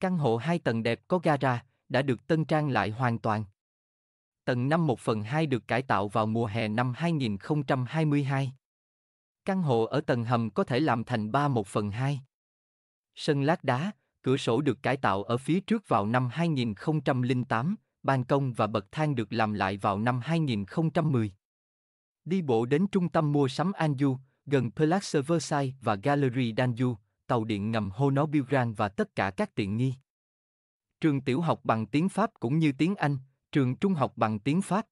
Căn hộ 2 tầng đẹp có gara, đã được tân trang lại hoàn toàn. Tầng 5 1 phần 2 được cải tạo vào mùa hè năm 2022. Căn hộ ở tầng hầm có thể làm thành 3 1 phần 2. Sân lát đá, cửa sổ được cải tạo ở phía trước vào năm 2008, ban công và bậc thang được làm lại vào năm 2010. Đi bộ đến trung tâm mua sắm Anju, gần Palazzo Versailles và Gallery d'Anjou, tàu điện ngầm Honobilran và tất cả các tiện nghi. Trường tiểu học bằng tiếng Pháp cũng như tiếng Anh, trường trung học bằng tiếng Pháp.